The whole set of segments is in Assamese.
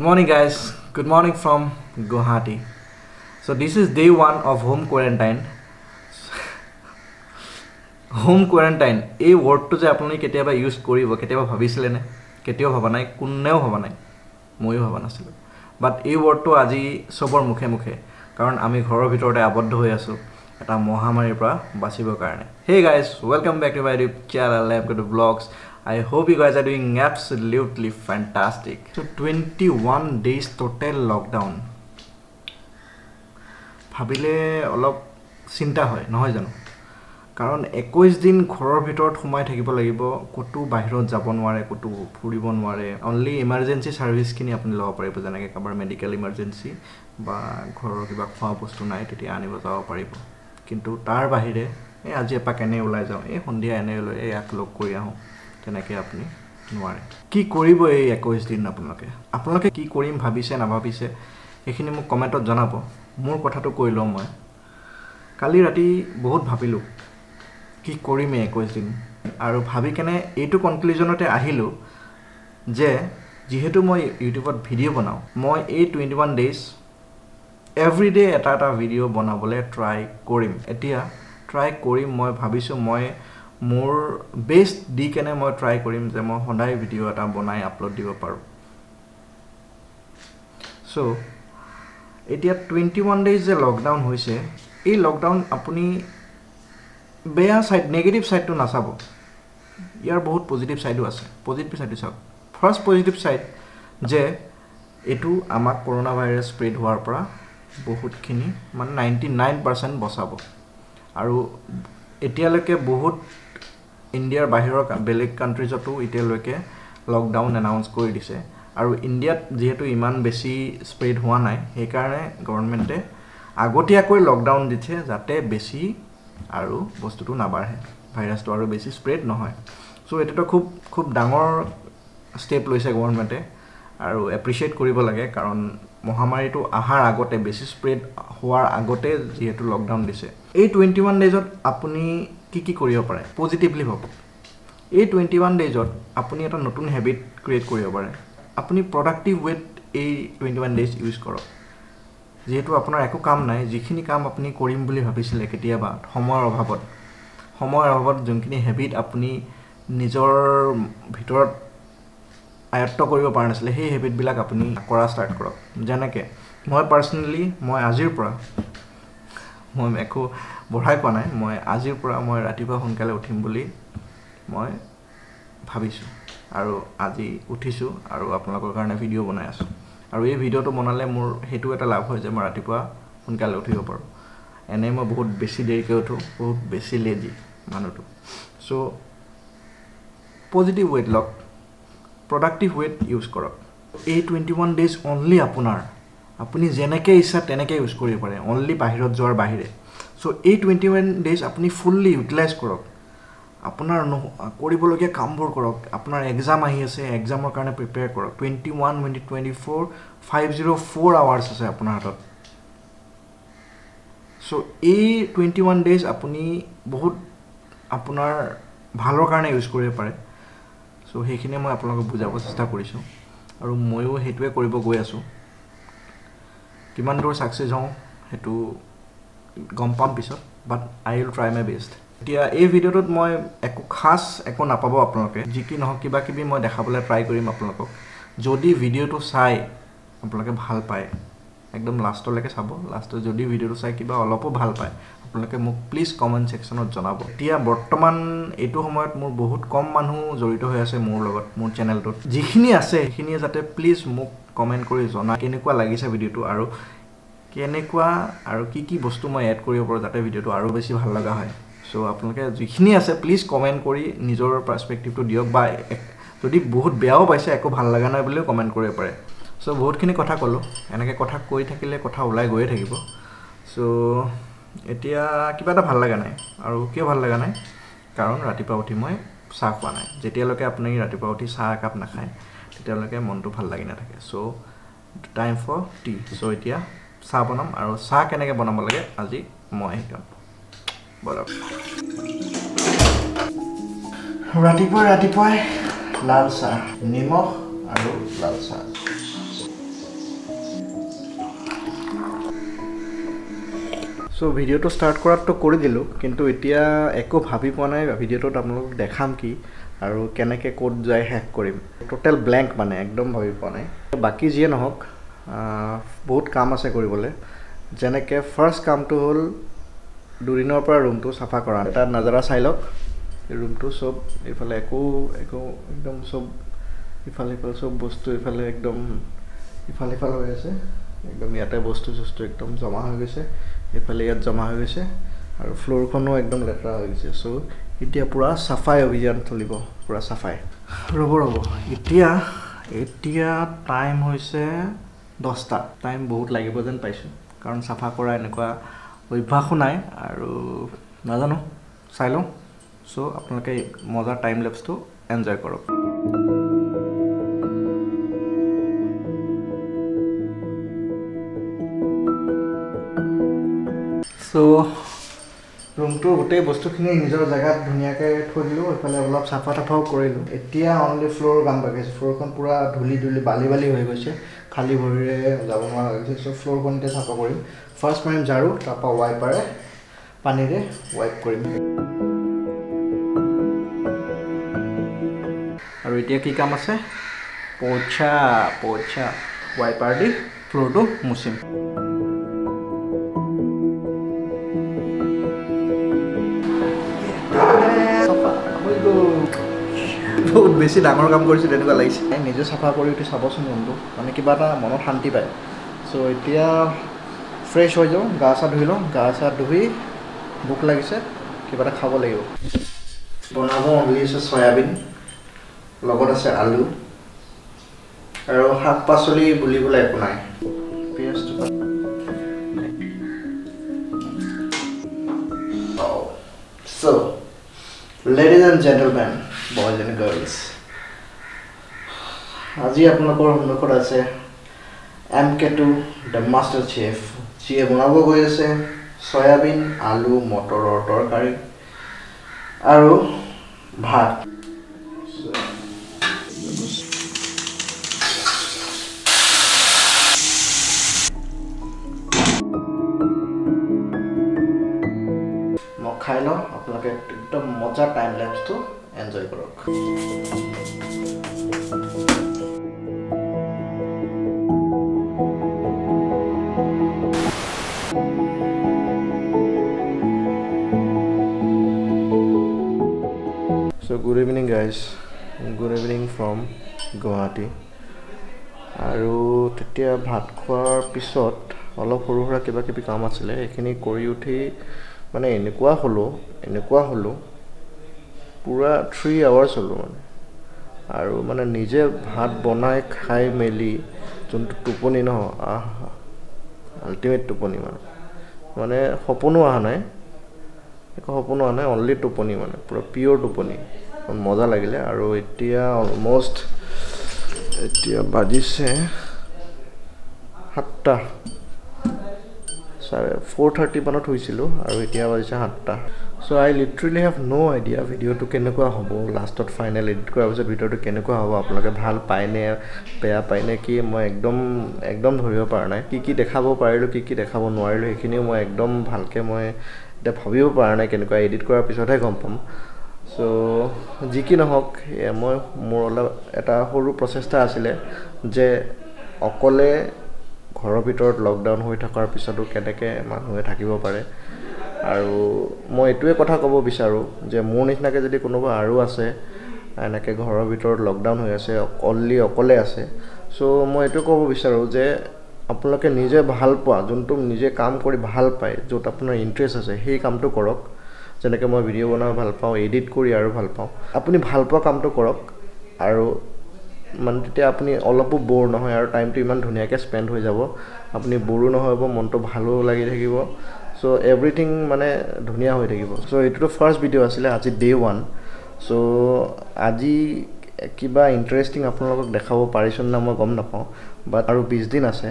Good morning, guys. Good morning from Guwahati. So, this is day one of home quarantine. Home quarantine এই ৱৰ্ডটো যে আপুনি কেতিয়াবা ইউজ কৰিব কেতিয়াবা ভাবিছিলেনে কেতিয়াও ভবা নাই কোনেও ভবা নাই ময়ো ভবা নাছিলোঁ বাট এই ৱৰ্ডটো আজি চবৰ মুখে মুখে কাৰণ আমি ঘৰৰ ভিতৰতে আবদ্ধ হৈ আছোঁ এটা মহামাৰীৰ পৰা বাচিবৰ কাৰণে hey guys welcome back to my YouTube channel vlogs I hope you guys are doing absolutely fantastic so' twenty one days total lockdown ভাবিলে অলপ চিন্তা হয় নহয় জানো? কাৰণ একৈছ দিন ঘৰৰ ভিতৰত সোমাই থাকিব লাগিব ক'তো বাহিৰত যাব নোৱাৰে ক'তো ফুৰিব নোৱাৰে। অনলি ইমাৰ্জেঞ্চি ছাৰ্ভিচখিনি আপুনি ল'ব পাৰিব যেনেকৈ কাৰোবাৰ মেডিকেল ইমাৰ্জেঞ্চি বা ঘৰৰ কিবা খোৱা বস্তু নাই তেতিয়া আনিব যাব পাৰিব। কিন্তু তাৰ বাহিৰে এই আজি এপাক এনেই ওলাই যাওঁ এই সন্ধিয়া এনেই লৈ এই ইয়াক লগ কৰি আহোঁ। তেনেকৈ আপুনি নোৱাৰে। কি কৰিব এই একৈছ দিন আপোনালোকে? আপোনালোকে কি কৰিম ভাবিছে নাভাবিছে সেইখিনি মোক কমেণ্টত জনাব। মোৰ কথাটো কৈ লওঁ মই। কালি ৰাতি বহুত ভাবিলোঁ কি কৰিম এই একৈছ দিন? আৰু ভাবি কেনে এইটো কনক্লুজনতে আহিলোঁ যে যিহেতু মই ইউটিউবত ভিডিঅ' বনাওঁ মই এই টুৱেণ্টি ওৱান ডেইজ এভৰিডে এটা এটা ভিডিঅ' বনাবলৈ ট্ৰাই কৰিম। এতিয়া ট্ৰাই কৰিম মই ভাবিছোঁ মই মোৰ বেষ্ট দি কেনে মই ট্ৰাই কৰিম যে মই সদায় ভিডিঅ' এটা বনাই আপলোড দিব পাৰোঁ। চ' এতিয়া টুৱেণ্টি ওৱান ডেইজ যে লকডাউন হৈছে এই লকডাউন আপুনি বেয়া ছাইড নেগেটিভ ছাইডটো নাচাব। ইয়াৰ বহুত পজিটিভ ছাইডো আছে। পজিটিভ ছাইডটো চাওক। ফাৰ্ষ্ট পজিটিভ ছাইড যে এইটো আমাক কৰোণা ভাইৰাছ স্প্ৰেড হোৱাৰ পৰা বহুতখিনি মানে নাইণ্টি নাইন পাৰ্চেণ্ট বচাব। আৰু এতিয়ালৈকে বহুত ইণ্ডিয়াৰ বাহিৰৰ বেলেগ কাণ্ট্ৰিজতো এতিয়ালৈকে লকডাউন এনাউন্স কৰি দিছে। আৰু ইণ্ডিয়াত যিহেতু ইমান বেছি স্প্ৰেড হোৱা নাই সেইকাৰণে গভৰ্ণমেণ্টে আগতীয়াকৈ লকডাউন দিছে যাতে বেছি আৰু বস্তুটো নাবাঢ়ে। ভাইৰাছটো আৰু বেছি স্প্ৰেড নহয়। চ' এইটোতো খুব খুব ডাঙৰ ষ্টেপ লৈছে গভৰ্ণমেণ্টে আৰু এপ্ৰিচিয়েট কৰিব লাগে কাৰণ মহামাৰীটো অহাৰ আগতে বেছি স্প্ৰেড হোৱাৰ আগতে যিহেতু লকডাউন দিছে। এই টুৱেণ্টি ওৱান ডেইজত আপুনি কি কি কৰিব পাৰে? পজিটিভলি ভাবক এই টুৱেণ্টি ওৱান ডেইজত আপুনি এটা নতুন হেবিট ক্ৰিয়েট কৰিব পাৰে। আপুনি প্ৰডাক্টিভ ৱেত এই টুৱেণ্টি ওৱান ডেইজ ইউজ কৰক। যিহেতু আপোনাৰ একো কাম নাই যিখিনি কাম আপুনি কৰিম বুলি ভাবিছিলে কেতিয়াবা সময়ৰ অভাৱত সময়ৰ অভাৱত যোনখিনি হেবিট আপুনি নিজৰ ভিতৰত আয়ত্ব কৰিব পৰা নাছিলে সেই হেবিটবিলাক আপুনি কৰা ষ্টাৰ্ট কৰক। যেনেকৈ মই পাৰ্চনেলি মই আজিৰ পৰা মই একো বঢ়াই কোৱা নাই। মই আজিৰ পৰা মই ৰাতিপুৱা সোনকালে উঠিম বুলি মই ভাবিছোঁ আৰু আজি উঠিছোঁ আৰু আপোনালোকৰ কাৰণে ভিডিঅ' বনাই আছোঁ। আৰু এই ভিডিঅ'টো বনালে মোৰ সেইটো এটা লাভ হয় যে মই ৰাতিপুৱা সোনকালে উঠিব পাৰোঁ। এনেই মই বহুত বেছি দেৰিকৈ উঠোঁ বহুত বেছি লেজি মানুহটো। চ' পজিটিভ ৱেট লওক প্ৰডাক্টিভ ৱেট ইউজ কৰক। এই টুৱেণ্টি ওৱান ডেইজ অনলি আপোনাৰ আপুনি যেনেকৈ ইচ্ছা তেনেকৈ ইউজ কৰিব পাৰে অনলি বাহিৰত যোৱাৰ বাহিৰে। চ' এই টুৱেণ্টি ওৱান ডেইজ আপুনি ফুল্লি ইউটিলাইজ কৰক। আপোনাৰ কৰিবলগীয়া কামবোৰ কৰক। আপোনাৰ এক্সাম আহি আছে এক্সামৰ কাৰণে প্ৰিপেয়াৰ কৰক। Twenty one twenty twenty four five zero' four hours আছে আপোনাৰ হাতত। চ' এই টুৱেণ্টি ওৱান ডেইজ আপুনি বহুত আপোনাৰ ভালৰ কাৰণে ইউজ কৰিব পাৰে। চ' সেইখিনিয়ে মই আপোনালোকক বুজাব চেষ্টা কৰিছোঁ। আৰু ময়ো সেইটোৱে কৰিব গৈ আছোঁ। কিমান দূৰ ছাকচেছ হওঁ সেইটো গম পাম পিছত but I will try my best এতিয়া এই ভিডিঅ'টোত মই একো খাচ একো নাপাব আপোনালোকে। যি কি নহওক কিবা কিবি মই দেখাবলৈ ট্ৰাই কৰিম আপোনালোকক। যদি ভিডিঅ'টো চাই আপোনালোকে ভাল পায় একদম লাষ্টলৈকে চাব। লাষ্টত যদি ভিডিঅ'টো চাই কিবা অলপো ভাল পায় আপোনালোকে মোক প্লিজ কমেণ্ট ছেকশ্যনত জনাব। এতিয়া বৰ্তমান এইটো সময়ত মোৰ বহুত কম মানুহ জড়িত হৈ আছে মোৰ লগত মোৰ চেনেলটোত যিখিনি আছে সেইখিনিয়ে যাতে প্লিজ মোক কমেণ্ট কৰি জনা কেনেকুৱা লাগিছে ভিডিঅ'টো আৰু কেনেকুৱা আৰু কি কি বস্তু মই এড কৰিব পাৰোঁ যাতে ভিডিঅ'টো আৰু বেছি ভাল লগা হয়। চ' আপোনালোকে যিখিনি আছে প্লিজ কমেণ্ট কৰি নিজৰ পাৰ্চপেক্টিভটো দিয়ক বা যদি বহুত বেয়াও পাইছে একো ভাল লগা নাই বুলিও কমেণ্ট কৰিব পাৰে। চ' বহুতখিনি কথা ক'লোঁ। এনেকৈ কথা কৈ থাকিলে কথা ওলাই গৈয়ে থাকিব। চ' এতিয়া কিবা এটা ভাল লগা নাই আৰু কিয় ভাল লগা নাই? কাৰণ ৰাতিপুৱা উঠি মই চাহ খোৱা নাই। যেতিয়ালৈকে আপুনি ৰাতিপুৱা উঠি চাহ একাপ নাখায় তেতিয়ালৈকে মনটো ভাল লাগি নাথাকে। So' time for tea so' এতিয়া চাহ বনাম আৰু চাহ কেনেকৈ বনাব লাগে আজি মই শিকাম বলক ৰাতিপুৱাই ৰাতিপুৱাই লাল চাহ নিমখ আৰু লাল চাহ। চ' ভিডিঅ'টো ষ্টাৰ্ট কৰাততো কৰি দিলোঁ কিন্তু এতিয়া একো ভাবি পোৱা নাই। ভিডিঅ'টোত আপোনালোকক দেখাম কি। আৰু কেনেকৈ ক'ত যাই শেষ কৰিম। ট'টেল ব্লেংক মানে একদম ভাবি পোৱা নাই। বাকী যিয়ে নহওক বহুত কাম আছে কৰিবলৈ। যেনেকৈ ফাৰ্ষ্ট কামটো হ'ল দুদিনৰ পৰা ৰুমটো চাফা কৰা। এটা নাজাৰা চাই লওক। ৰুমটো চব এইফালে একো একো একদম চব ইফালে সিফালে চব বস্তু এইফালে একদম ইফাল সিফাল হৈ আছে। একদম ইয়াতে বস্তু চস্তু একদম জমা হৈ গৈছে। এইফালে ইয়াত জমা হৈ গৈছে। আৰু ফ্ল'ৰখনো একদম লেতেৰা হৈ গৈছে। চ' এতিয়া পূৰা চাফাই অভিযান চলিব পূৰা চাফাই। ৰ'ব ৰ'ব। এতিয়া এতিয়া টাইম হৈছে দহটা। টাইম বহুত লাগিব যেন পাইছোঁ। কাৰণ চাফা কৰা এনেকুৱা অভ্যাসো নাই আৰু নাজানো। চাই লওঁ। চ' আপোনালোকে মজাৰ টাইম লেপছটো এনজয় কৰক। চ' ৰুমটোৰ গোটেই বস্তুখিনি নিজৰ জেগাত ধুনীয়াকৈ থৈ দিলোঁ এইফালে অলপ চাফা তাফাও কৰিলোঁ। এতিয়া অনলি ফ্ল'ৰ কাম বাকী আছে ফ্ল'ৰখন পূৰা ধূলি ধূলি বালি বালি হৈ গৈছে। খালী ভৰিৰে যাব নোৱাৰা গৈছে চ' ফ্ল'ৰখন এতিয়া চাফা কৰিম। ফাৰ্ষ্ট মাৰিম ঝাৰু তাৰপৰা ৱাইপাৰে পানীৰে ৱাইপ কৰিম। আৰু এতিয়া কি কাম আছে? পৌচা পৌচা ৱাইপাৰ দি ফ্ল'ৰটো মুচিম। বেছি ডাঙৰ কাম কৰিছোঁ তেনেকুৱা লাগিছে। নিজে চাফা কৰি উঠি চাবচোন ৰুমটো মানে কিবা এটা মনত শান্তি পায়। চ' এতিয়া ফ্ৰেছ হৈ যাওঁ গা চা ধুই লওঁ গা চা ধুই ভোক লাগিছে কিবা এটা খাব লাগিব। বনাব অনলি আছে চয়াবিন লগত আছে আলু আৰু শাক পাচলি বুলিবলৈ একো নাই। পিঁয়াজটো so' ladies and gentlemen boys and girls আজি আপোনালোকৰ সন্মুখত আছে M K to the master chef যিয়ে বনাব গৈ আছে চয়াবিন আলু মটৰৰ তৰকাৰী আৰু ভাত। মই খাই লওঁ আপোনালোকে একদম মজা টাইম লেপছটো এনজয় কৰক so' good evening guys good evening from Guwahati আৰু তেতিয়া ভাত খোৱাৰ পিছত অলপ সৰু সুৰা কিবা কিবি কাম আছিলে সেইখিনি কৰি উঠি মানে এনেকুৱা হ'লোঁ এনেকুৱা হ'লোঁ পূৰা থ্ৰী আৱাৰ্ছ হ'লোঁ মানে। আৰু মানে নিজে ভাত বনাই খাই মেলি যোনটো টোপনি নহয় আহ আল্টিমেট টোপনি মানে। মানে সপোনো অহা নাই। একো সপোনো অহা নাই অনলি টোপনি মানে পূৰা পিয়'ৰ টোপনি। মজা লাগিলে। আৰু এতিয়া অলমষ্ট এতিয়া বাজিছে সাতটা। চাৰে ফ'ৰ থাৰ্টি মানত শুইছিলোঁ আৰু এতিয়া বাজিছে সাতটা। So' I literally have no' idea ভিডিঅ'টো কেনেকুৱা হ'ব লাষ্টত ফাইনেল এডিট কৰাৰ পিছত ভিডিঅ'টো কেনেকুৱা হ'ব আপোনালোকে ভাল পায়নে বেয়া পায়নে কি মই একদম একদম ধৰিব পৰা নাই। কি কি দেখাব পাৰিলোঁ কি কি দেখাব নোৱাৰিলোঁ সেইখিনিও মই একদম ভালকৈ মই এতিয়া ভাবিব পৰা নাই কেনেকুৱা এডিট কৰাৰ পিছতহে গম পাম। চ' যি কি নহওক মই মোৰ অলপ এটা সৰু প্ৰচেষ্টা আছিলে যে অকলে ঘৰৰ ভিতৰত লকডাউন হৈ থকাৰ পিছতো কেনেকৈ মানুহে থাকিব পাৰে। আৰু মই এইটোৱে কথা ক'ব বিচাৰোঁ যে মোৰ নিচিনাকৈ যদি কোনোবা আৰু আছে এনেকৈ ঘৰৰ ভিতৰত লকডাউন হৈ আছে অনলি অকলে আছে চ' মই এইটো ক'ব বিচাৰোঁ যে আপোনালোকে নিজে ভাল পোৱা যোনটো নিজে কাম কৰি ভাল পায় য'ত আপোনাৰ ইণ্টাৰেষ্ট আছে সেই কামটো কৰক। যেনেকৈ মই ভিডিঅ' বনাই ভাল পাওঁ এডিট কৰি আৰু ভাল পাওঁ। আপুনি ভাল পোৱা কামটো কৰক আৰু মানে তেতিয়া আপুনি অলপো ব'ৰ নহয় আৰু টাইমটো ইমান ধুনীয়াকৈ স্পেণ্ড হৈ যাব। আপুনি ব'ৰো নহ'ব মনটো ভালো লাগি থাকিব। চ' এভৰিথিং মানে ধুনীয়া হৈ থাকিব। চ' এইটোতো ফাৰ্ষ্ট ভিডিঅ' আছিলে আজি ডে' ওৱান চ' আজি কিবা ইণ্টাৰেষ্টিং আপোনালোকক দেখাব পাৰিছোঁ নে মই গম নাপাওঁ। বাট আৰু বিছ দিন আছে।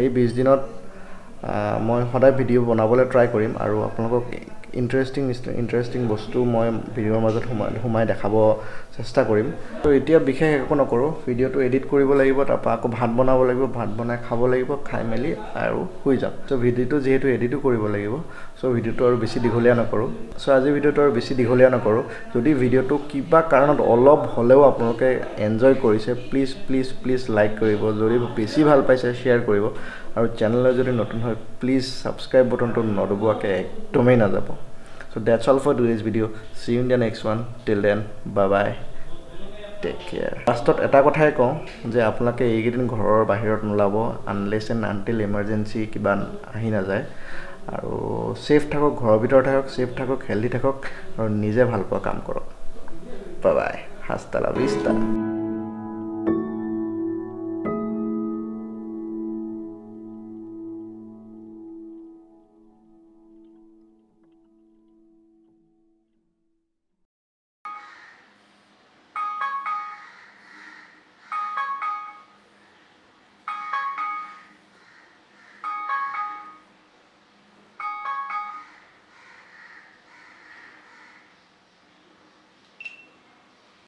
এই বিছ দিনত মই সদায় ভিডিঅ' বনাবলৈ ট্ৰাই কৰিম আৰু আপোনালোকক ইণ্টাৰেষ্টিং ইণ্টাৰেষ্টিং বস্তু মই ভিডিঅ'ৰ মাজত সোমাই সোমাই দেখাব চেষ্টা কৰিম। তো এতিয়া বিশেষ একো নকৰোঁ ভিডিঅ'টো এডিট কৰিব লাগিব তাৰপৰা আকৌ ভাত বনাব লাগিব ভাত বনাই খাব লাগিব খাই মেলি আৰু শুই যাম। চ' ভিডিঅ'টো যিহেতু এডিটো কৰিব লাগিব চ' ভিডিঅ'টো আৰু বেছি দীঘলীয়া নকৰোঁ। চ' আজি ভিডিঅ'টো আৰু বেছি দীঘলীয়া নকৰোঁ। যদি ভিডিঅ'টো কিবা কাৰণত অলপ হ'লেও আপোনালোকে এনজয় কৰিছে প্লিজ প্লিজ প্লিজ লাইক কৰিব। যদি বেছি ভাল পাইছে শ্বেয়াৰ কৰিব। আৰু চেনেললৈ যদি নতুন হয় প্লিজ ছাবস্ক্ৰাইব বটনটো নদবোৱাকৈ একদমেই নাযাব। So' that's all for today's video' see the next one till then bye bye take care লাষ্টত এটা কথাই কওঁ যে আপোনালোকে এইকেইদিন ঘৰৰ বাহিৰত নোলাব আনলেছ এণ্ড আনটিল ইমাৰ্জেঞ্চি কিবা আহি নাযায়। আৰু ছেফ থাকক ঘৰৰ ভিতৰত থাকক ছেফ থাকক হেল্ডি থাকক আৰু নিজে ভাল পোৱা কাম কৰক। বাই বাই হাস্তা লা ভিস্তা